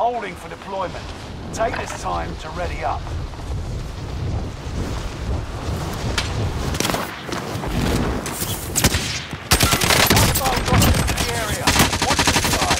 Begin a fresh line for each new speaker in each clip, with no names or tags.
holding for deployment. Take this time to ready up. Hostile dropping into the area. Watch the sky.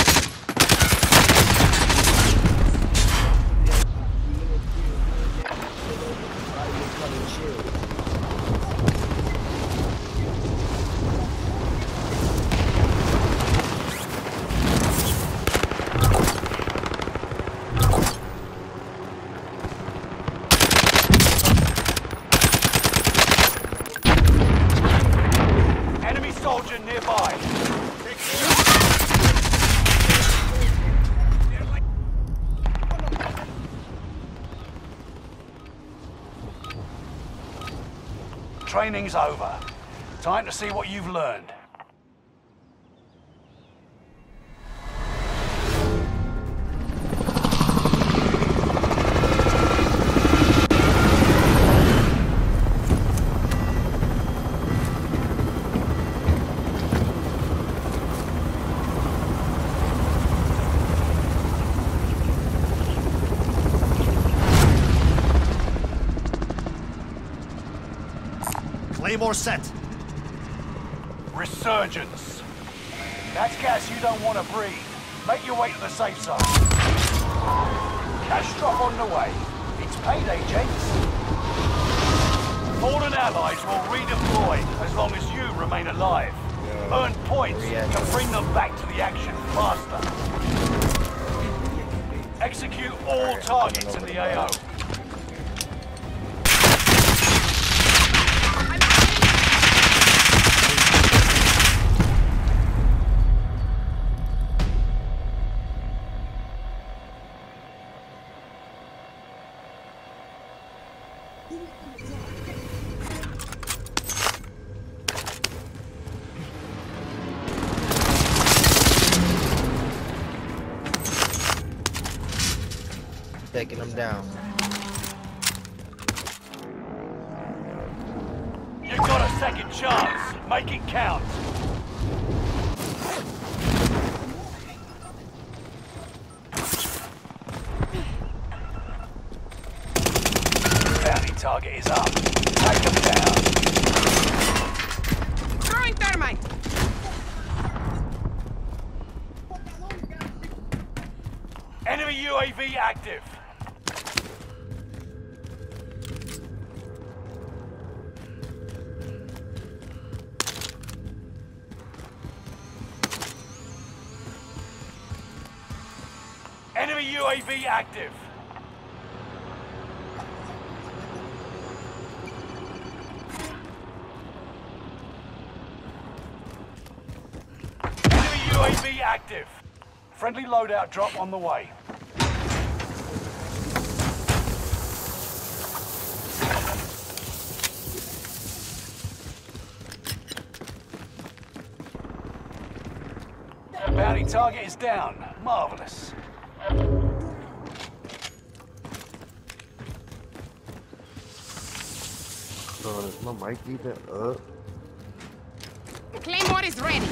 Enemy soldier nearby. Training's over. Time to see what you've learned.
Claymore set.
Resurgence. That's gas you don't want to breathe. Make your way to the safe zone. Cash drop on the way. It's payday, gents. Fallen allies will redeploy as long as you remain alive. Earn points to bring them back to the action faster. Execute all targets in the AO.
Taking them down.
You've got a second chance. Make it count. Bounty target is up. Take them down.
Throwing thermite.
Enemy UAV active. Enemy UAV active. Enemy UAV active. Friendly loadout drop on the way. Bounty target is down. Marvelous.
Bro, is my mic even up?
Claymore is ready.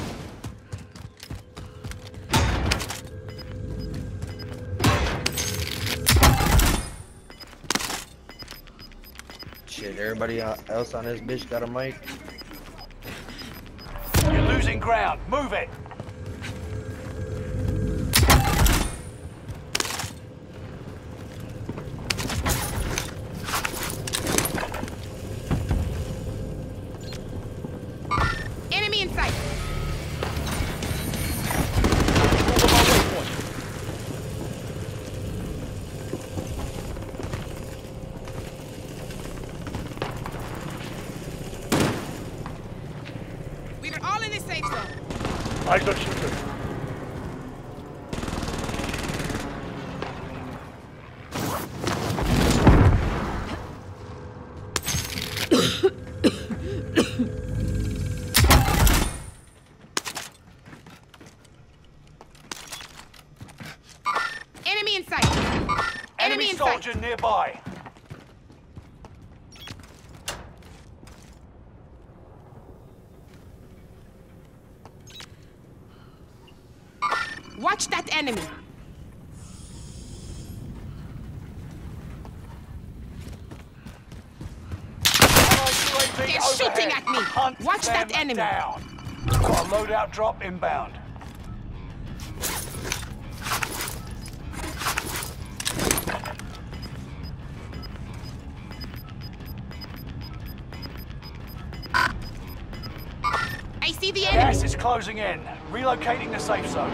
Shit, everybody else on this bitch got a mic.
You're losing ground. Move it. I got shooter.
Enemy in sight.
Enemy
Enemy in sight.
soldier nearby.
enemy. They're shooting at me.
Hunt
Watch that enemy.
Down. A loadout drop inbound.
I see the enemy.
Gas is closing in. Relocating the safe zone.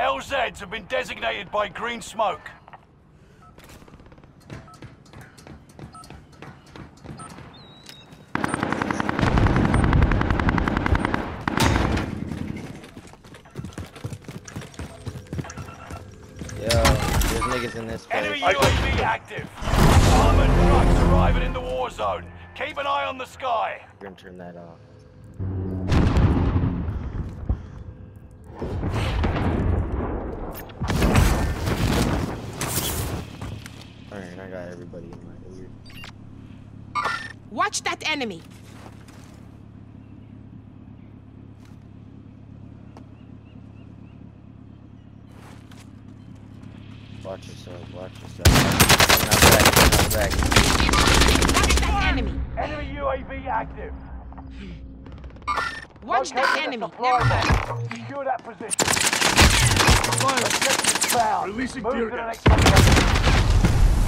LZs have been designated by green smoke.
Yo, there's niggas in this
Enemy. UAV active. Armored trucks arriving in the war zone. Keep an eye on the sky.
We're gonna turn that off. Alright, I got everybody in my ear.
Watch that enemy.
Watch yourself, watch yourself. Coming out back, coming out back.
Watch that enemy.
Enemy UAV active.
Watch that
Located a
enemy.
supply
Never mind.
box. Secure that position. Objective found.
Releasing
Move
tear
to the
gas.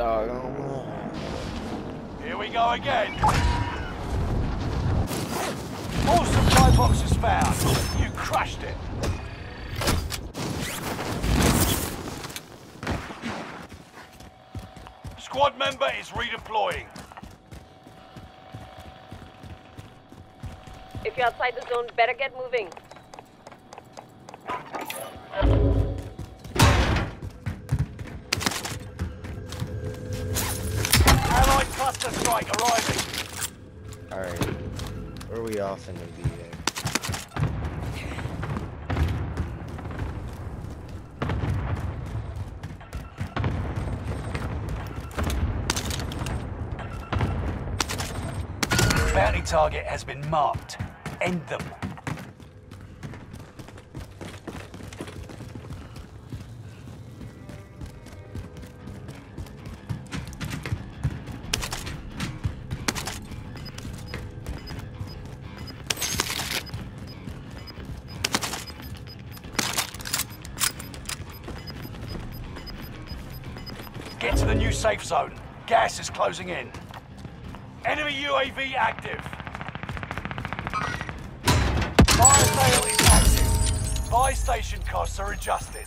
Snoop Dogg on mine.
Here we go again. All supply boxes found. You crushed it. Squad member is redeploying.
If you're outside the zone, better get moving.
Where are we off in the VA?
Bounty target has been marked. End them. Get to the new safe zone. Gas is closing in. Enemy UAV active. Fire sale is active. Buy station costs are adjusted.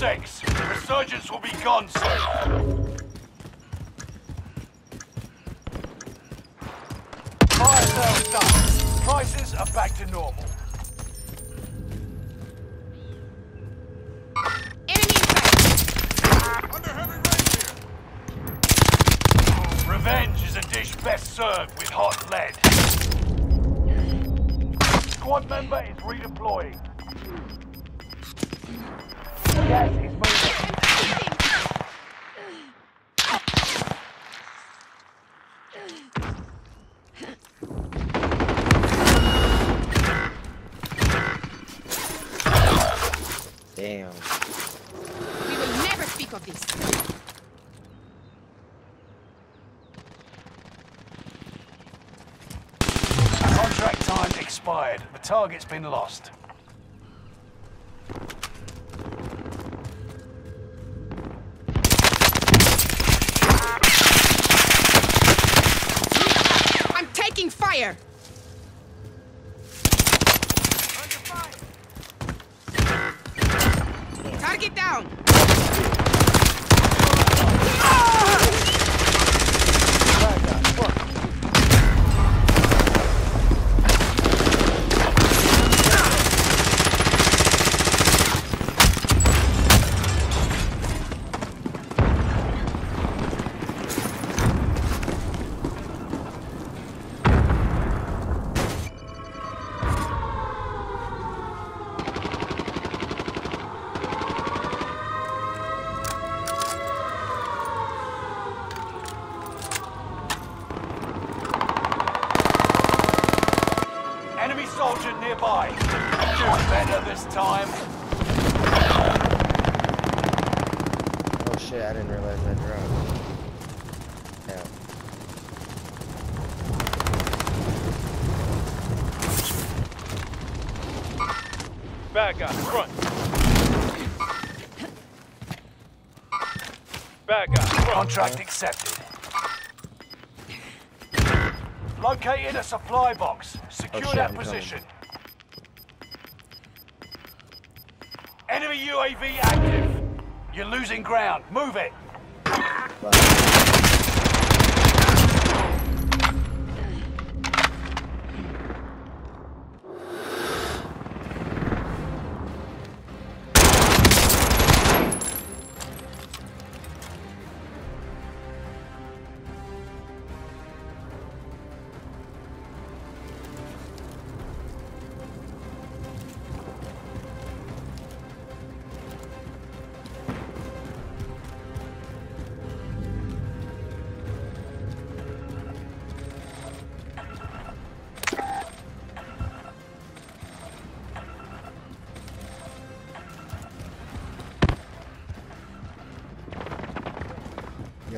Six. Resurgence will be gone soon. Fire sales done. Prices are back to normal.
Enemy.
Under heavy rain here.
Revenge is a dish best served with hot lead. Squad member is redeploying.
Damn.
We will never speak of this.
Contract time expired. The target's been lost.
I'm taking fire!
Didn't realize that dropped. Yeah.
Bad guy, front. Bad guy, front.
Contract accepted. Located a supply box. Secure
Oh, shit,
that
I'm coming.
position. Enemy UAV active. You're losing ground. Move it.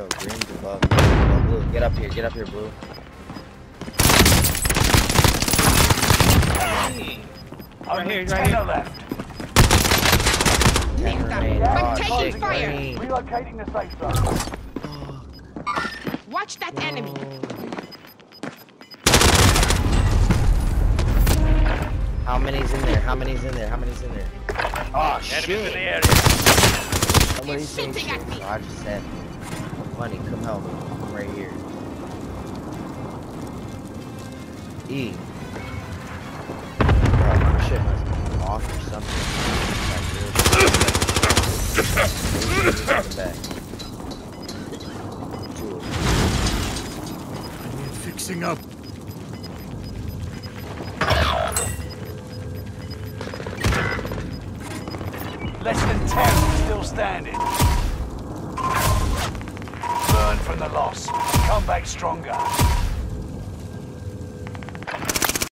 Yo, green's above. Oh, blue, get up here, get up here, blue.
Only
here, right here.
left.
Ten remain.
I'm
Oh,
taking
shit,
fire.
green.
Relocating the safe zone.
Watch that enemy!
How many's in there? How many's in there? How many's in there? Ah, oh
Enemies in the area.
Somebody's
shooting at me.
So I just said, "Money, come help me. I'm right here." E. My shit must be off or something. Them.
Fixing up.
Stronger.